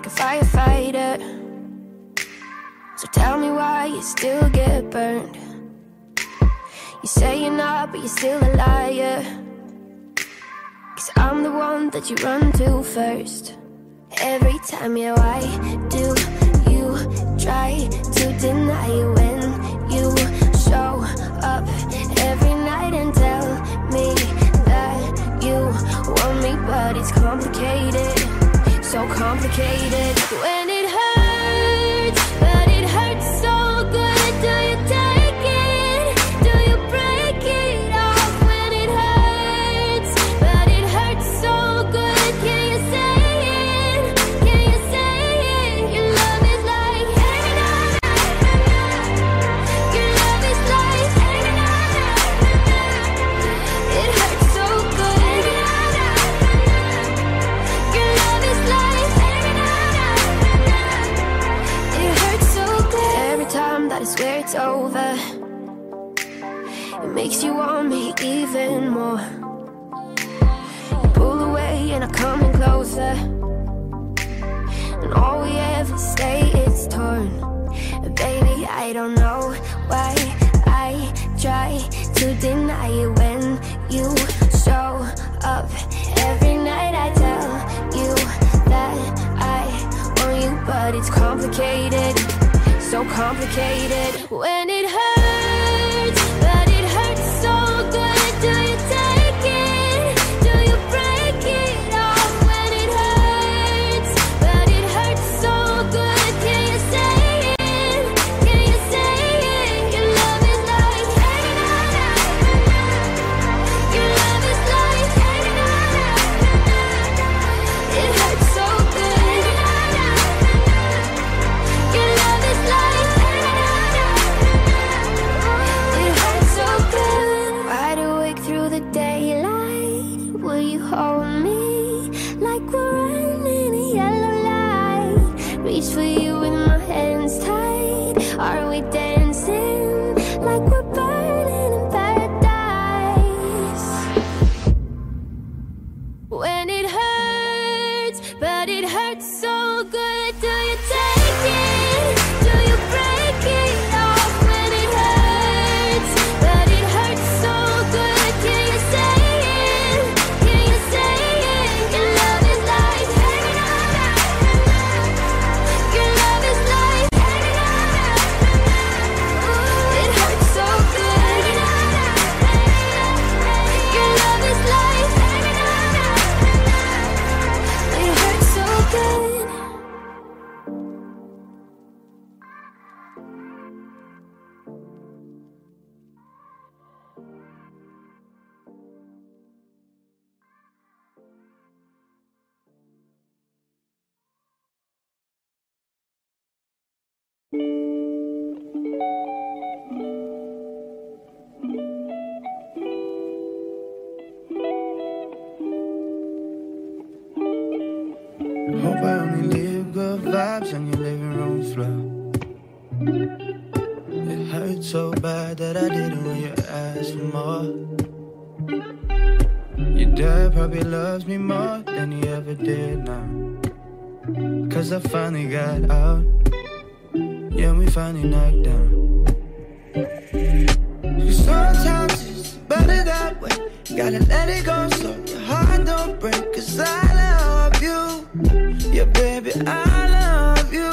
like a firefighter. So tell me why you still get burned. You say you're not, but you're still a liar. Cause I'm the one that you run to first. Every time, yeah, why do you try to deny when you show up every night and tell me that you want me, but it's complicated, so complicated You pull away and I come in closer. And all we ever say is torn. Baby, I don't know why I try to deny it when you show up. Every night I tell you that I want you, but it's complicated. So complicated when it hurts, Cause I finally got out. Yeah, we finally knocked down. Sometimes it's better that way. Gotta let it go so your heart don't break. Cause I love you. Yeah, baby, I love you.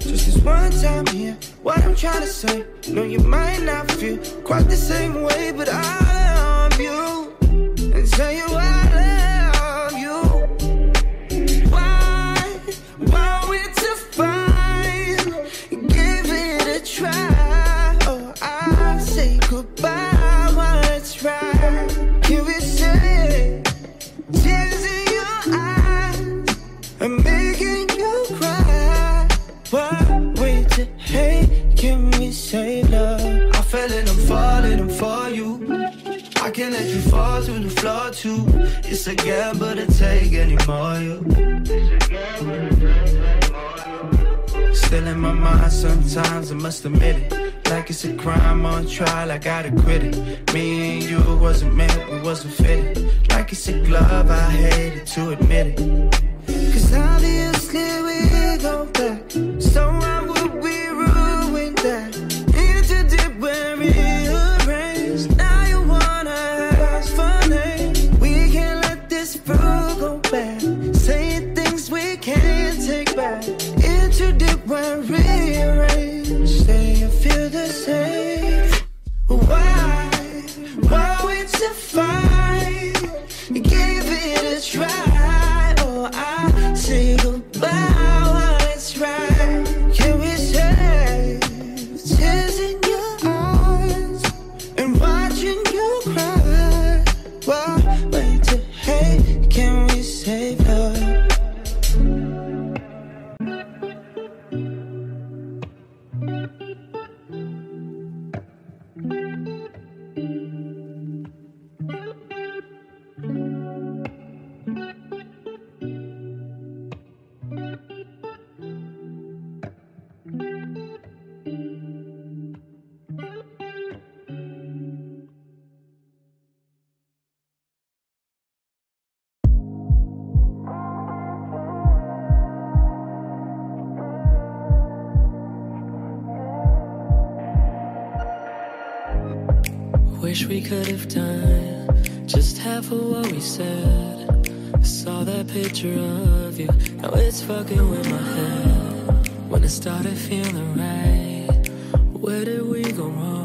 Just this one time here, what I'm trying to say. No, you might not feel quite the same way, but I love you. And tell you must admit it. Like it's a crime on trial, I gotta quit it. Me and you wasn't meant, we wasn't fitted. Like it's a glove, I hated to admit it. to find started feeling right. Where did we go wrong?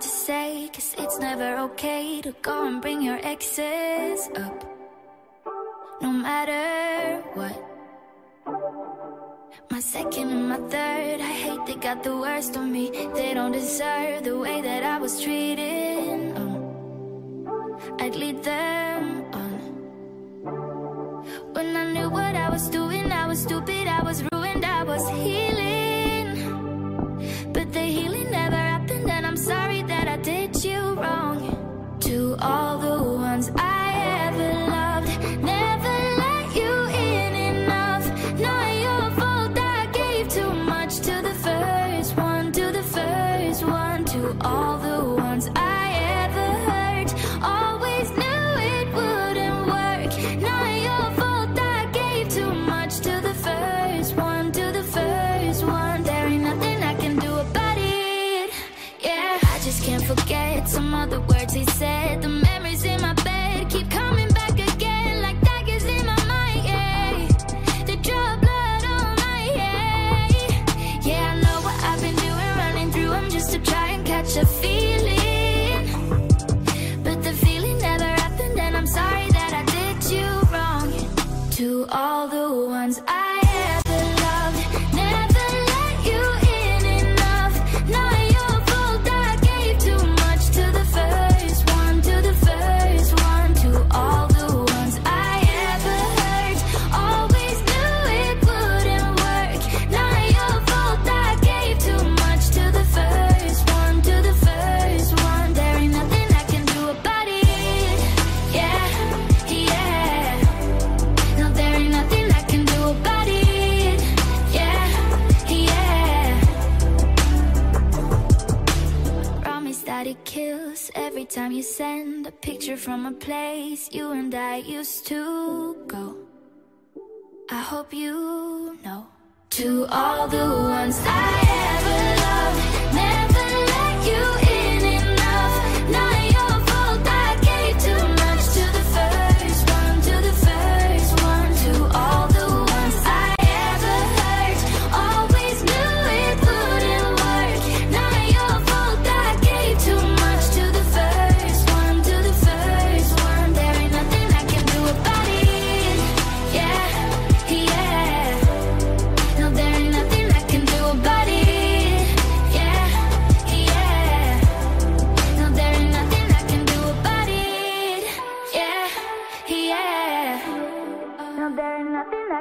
to say Cause it's never okay to go and bring your exes up. No matter what. My second and my third I hate they got the worst on me. They don't deserve the way that I was treated um. I'd lead them on. When I knew what I was doing I was stupid, I was ruined, I was healing. But they healing all the ones I from a place you and I used to go. I hope you know. To all the ones I ever loved, never let you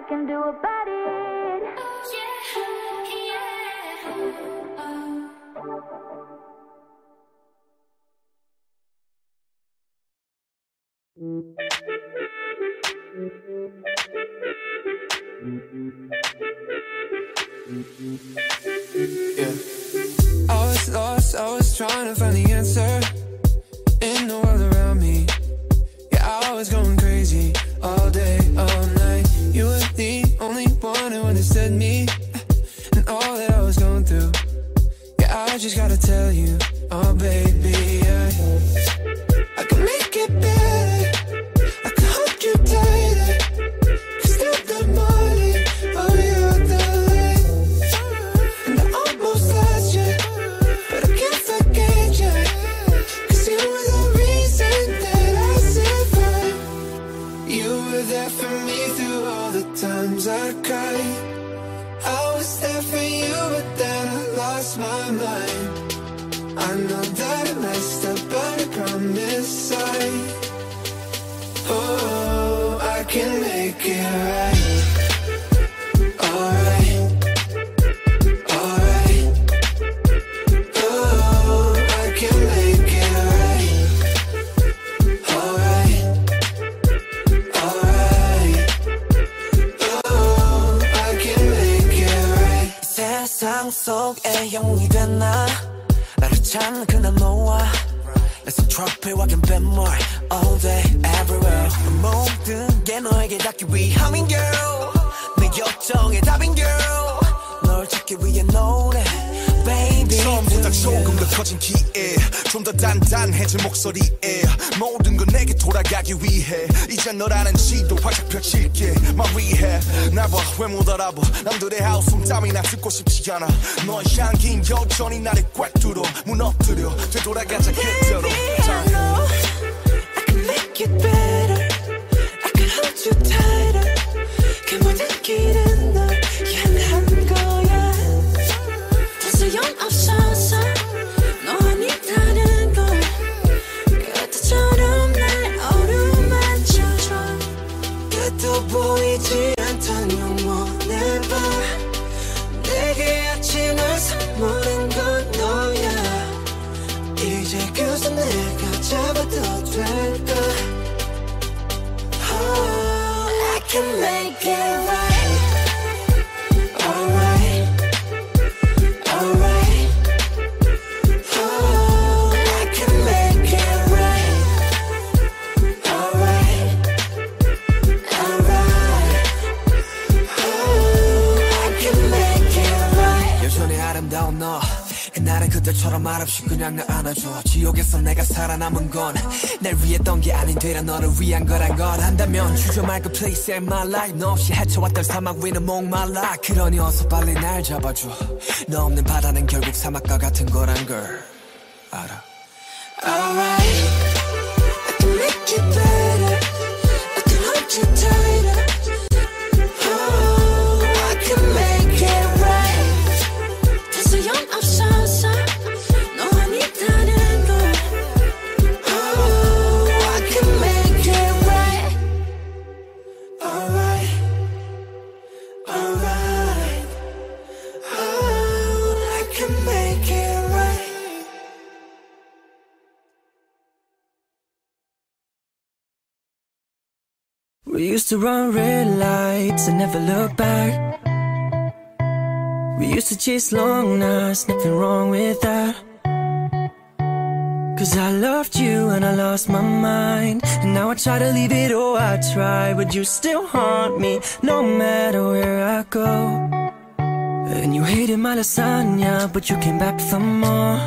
can do about it. Yeah, yeah. Yeah. My mind. I know that I messed up, but I promise I, oh, I can make it right. 속에 영웅이 됐나 나를 찾는 그날 너와 Let's trophy walking bit more all day everywhere 모든 게 너에게 닿기 위함인 girl 내 요청의 답인 girl 널 찾기 위해 노래 baby 처음보다 조금 더 커진 기에 좀 더 단단해진 목소리에 모든 건 내게 돌아가기 위해. 이제 너라는 지도 활짝 펼칠게. My rehab 나봐 왜못 알아봐. 남들의 하우스 땀이나 듣고 싶지 않아. 너의 향긴 여전히 나를 꽉 뚫어. 무너뜨려. 되돌아가자 그대로 위한 거란 걸 안다면 주저 말고 please save my life. 너 없이 헤쳐왔던 사막 위는 목말라. 그러니 어서 빨리 날 잡아줘. 너 없는 바다는 결국 사막과 같은 거란 걸 알아. Alright. I can make it better used to run red lights and never look back. We used to chase long nights, nothing wrong with that. Cause I loved you and I lost my mind And now I try to leave it, oh I try But you still haunt me no matter where I go And you hated my lasagna but you came back for more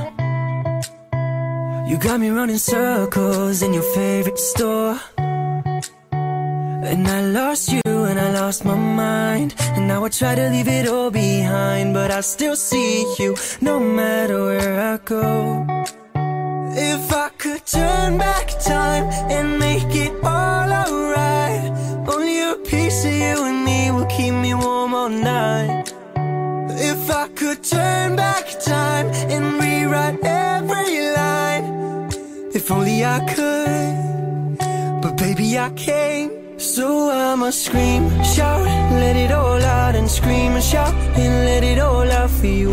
You got me running circles in your favorite store and I lost you and I lost my mind. And now I try to leave it all behind But I still see you no matter where I go. If I could turn back time and make it all alright Only a piece of you and me will keep me warm all night. If I could turn back time and rewrite every line If only I could But baby I can't so I'ma scream, shout, let it all out and scream and shout and let it all out for you,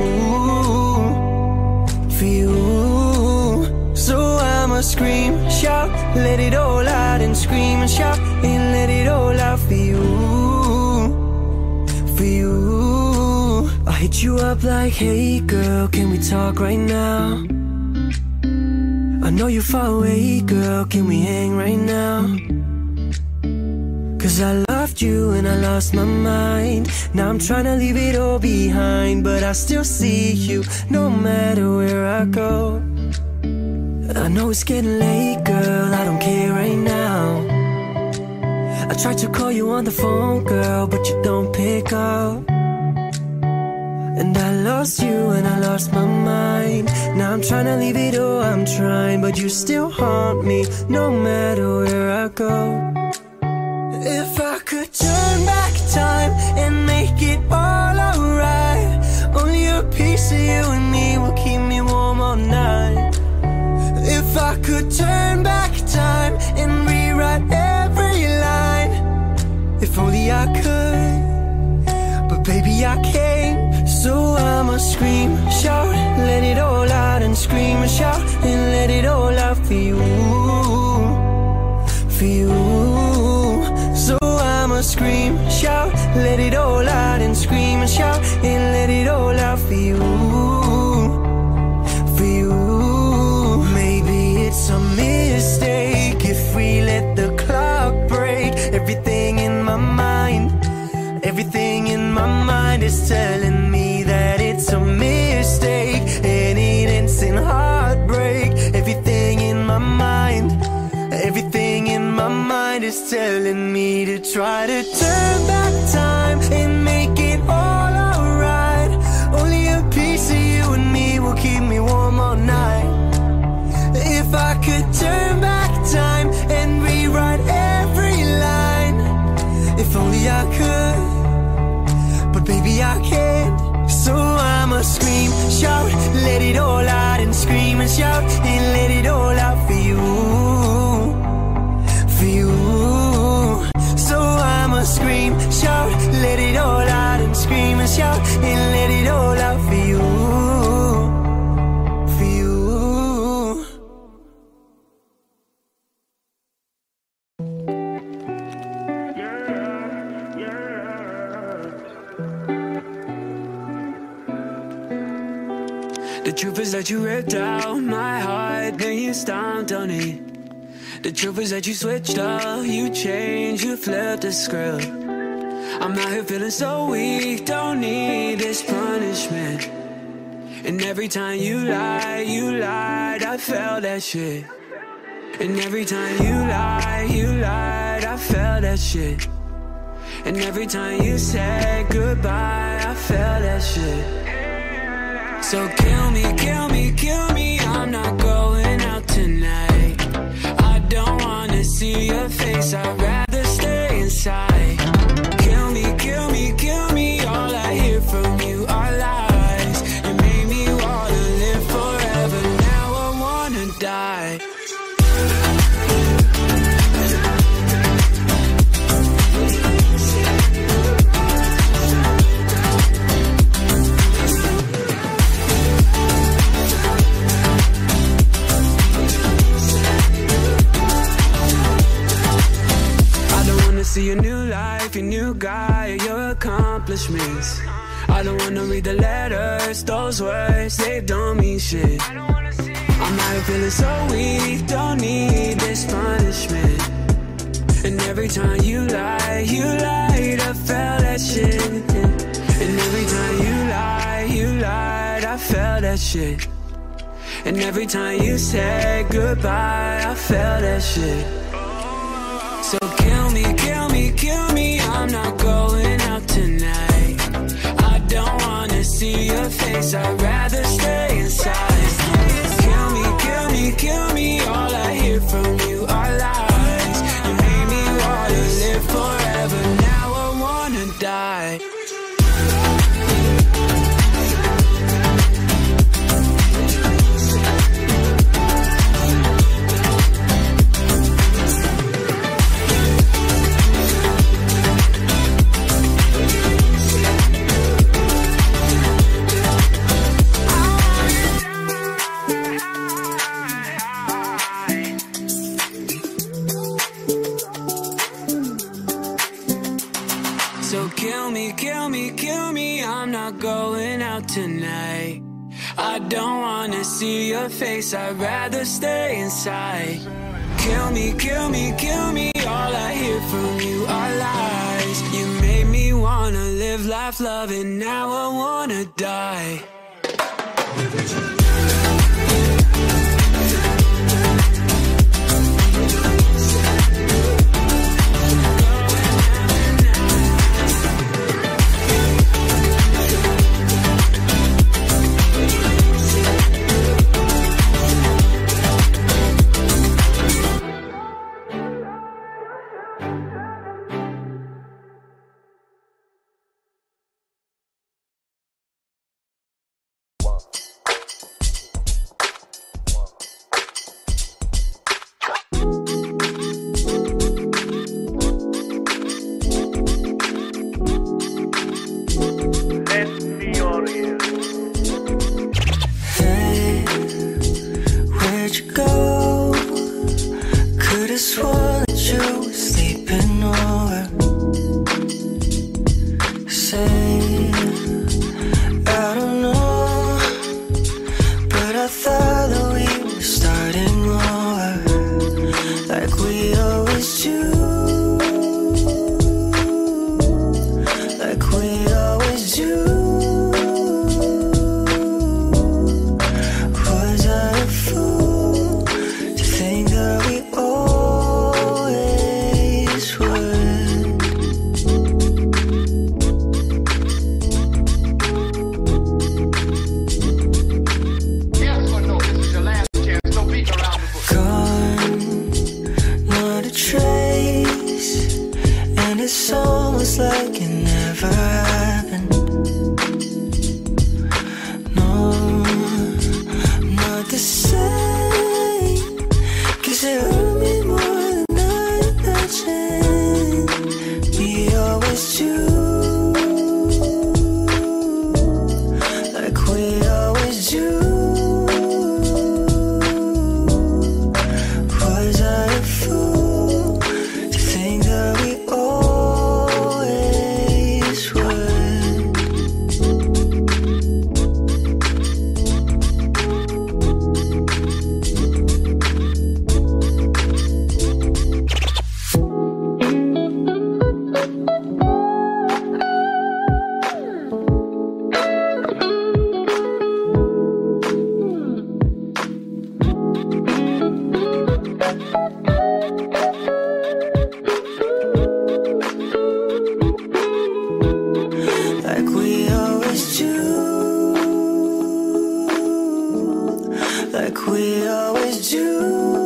for you. So I'ma scream, shout, let it all out and scream and shout and let it all out for you, for you. I hit you up like, hey girl, can we talk right now? I know you're far away, girl, can we hang right now? Cause I loved you and I lost my mind. Now I'm trying to leave it all behind But I still see you no matter where I go. I know it's getting late, girl, I don't care right now. I tried to call you on the phone, girl, but you don't pick up. And I lost you and I lost my mind. Now I'm trying to leave it all, I'm trying But you still haunt me no matter where I go if I could turn back time and make it all alright Only a piece of you and me will keep me warm all night. If I could turn back time and rewrite every line If only I could, but baby I can't So I'ma scream, shout, let it all out and scream and shout And let it all out for you, for you I'ma scream, shout, let it all out and scream and shout and let it all out for you, The truth is that you ripped out my heart, then you stomped on it. The truth is that you switched up, you changed, you flipped the script. I'm out here feeling so weak, don't need this punishment. And every time you lied, you lied, I felt that shit. And every time you lied, you lied, I felt that shit. And every time you said goodbye, I felt that shit. So kill me, kill me, kill me, I'm not going out tonight. I don't wanna see your face, I'd accomplishments. I don't wanna read the letters, those words, they don't mean shit. I'm I'm feeling so weak, don't need this punishment. And every time you lie, you lied, I felt that shit. And every time you lie, you lied, I felt that shit. And every time you said goodbye, I felt that shit. So kill me, kill me, kill me, I'm not going face, I'd rather face, I'd rather stay inside. Kill me, kill me, kill me, all I hear from you are lies. You made me wanna live life loving, now I wanna die. And it's like it never happened. Like we always do.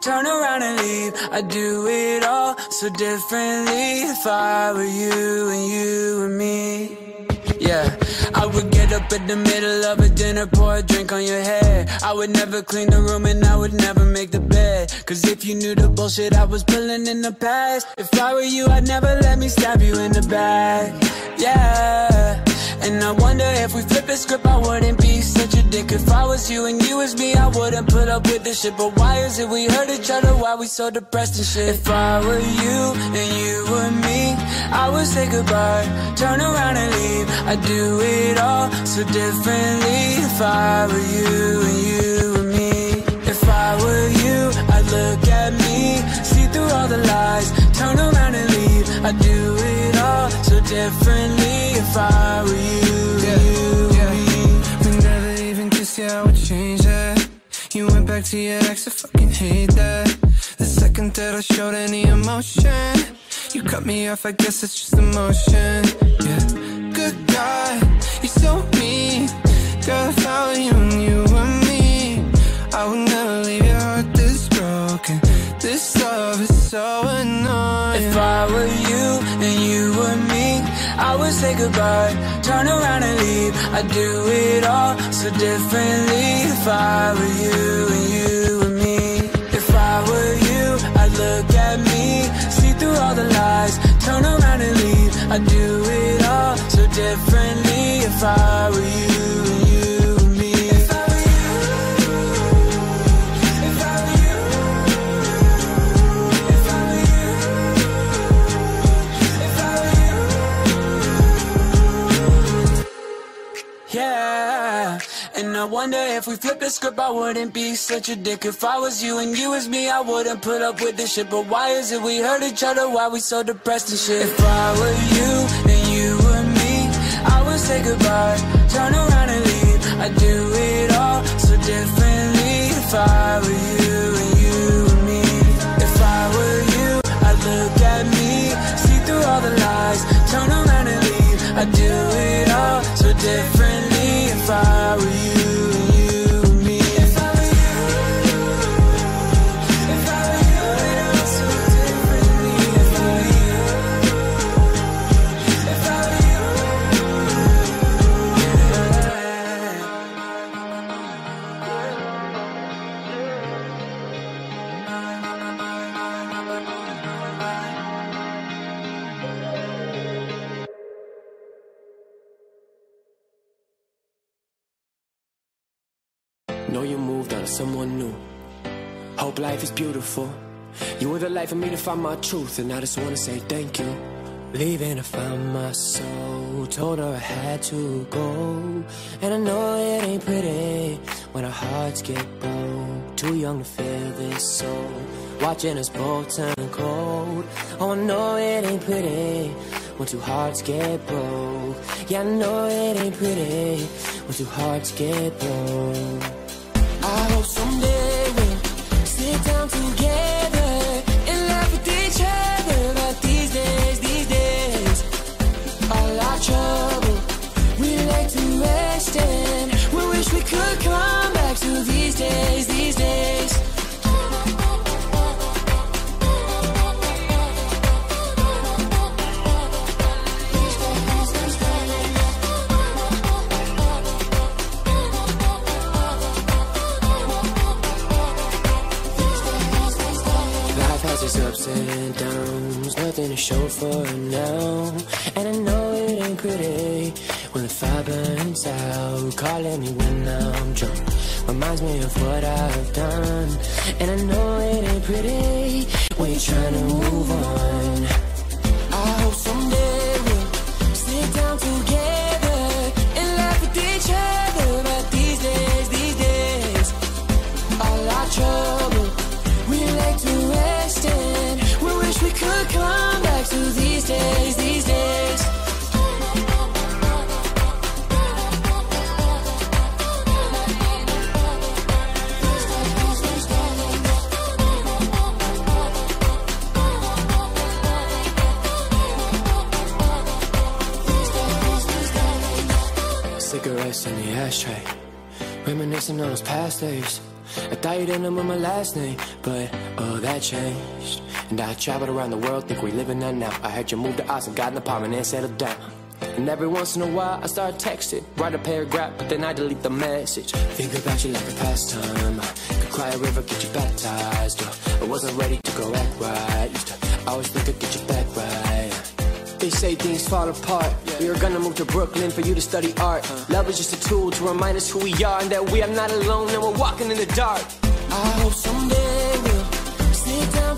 Turn around and leave. I'd do it all so differently. If I were you and you were me. Yeah, I would get up in the middle of a dinner, pour a drink on your head. I would never clean the room and I would never make the bed. Cause if you knew the bullshit I was pulling in the past, if I were you, I'd never let me stab you in the back. Yeah. I wonder if we flip the script, I wouldn't be such a dick. If I was you and you was me, I wouldn't put up with this shit. But why is it we hurt each other? Why we so depressed and shit? If I were you and you were me, I would say goodbye, turn around and leave. I'd do it all so differently. If I were you and you were me, if I were you, I'd look at me, see through all the lies, turn around and leave. I'd do it all so differently. If I were you, you, yeah. We never even kissed, yeah, I would change that. You went back to your ex, I fucking hate that. The second that I showed any emotion, you cut me off, I guess it's just emotion. Yeah, good God, you're so mean. Girl, if I were you and you were me, I would never leave your heart this broken. This love is so annoying. If I were you and you I would say goodbye, turn around and leave. I'd do it all so differently. If I were you and you flip the script, I wouldn't be such a dick. If I was you and you was me, I wouldn't put up with this shit. But why is it we hurt each other? Why we so depressed and shit? If I were you and you were me, I would say goodbye, turn around and leave. I'd do it all so differently. If I were you and you were me, if I were you, I'd look at me, see through all the lies, turn around and leave. I'd do it all so differently. If I were you life is beautiful. You were the light for me to find my truth, and I just wanna say thank you. Leaving, I found my soul. Told her I had to go. And I know it ain't pretty when our hearts get broke. Too young to feel this soul. Watching us both turn cold. Oh, I know it ain't pretty when two hearts get broke. Yeah, I know it ain't pretty when two hearts get broke. Days. In the ashtray. Reminiscing on those past days. I thought you didn't know my last name, but oh, that changed. And I traveled around the world, think we living there now. I heard you moved to Austin, got an apartment and settled down. And every once in a while, I start texting, write a paragraph, but then I delete the message. Think about you like a pastime. Could cry a river, get you baptized. I wasn't ready to go act right. Used to always think I'd get you back right. They say things fall apart. We are gonna move to Brooklyn for you to study art. Uh-huh. Love is just a tool to remind us who we are and that we are not alone and we're walking in the dark. I hope someday we'll sit down